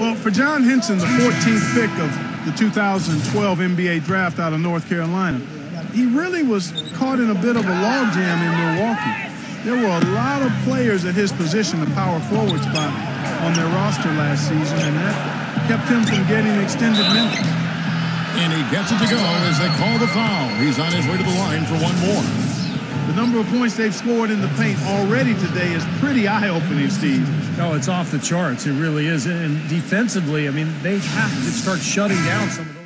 Well, for John Henson, the 14th pick of the 2012 NBA draft out of North Carolina, he really was caught in a bit of a logjam in Milwaukee. There were a lot of players at his position, the power forward spot, on their roster last season, and that kept him from getting extended minutes. And he gets it to go as they call the foul. He's on his way to the line for one more. Number of points they've scored in the paint already today is pretty eye-opening, Steve. No, it's off the charts. It really is. And defensively, I mean, they have to start shutting down some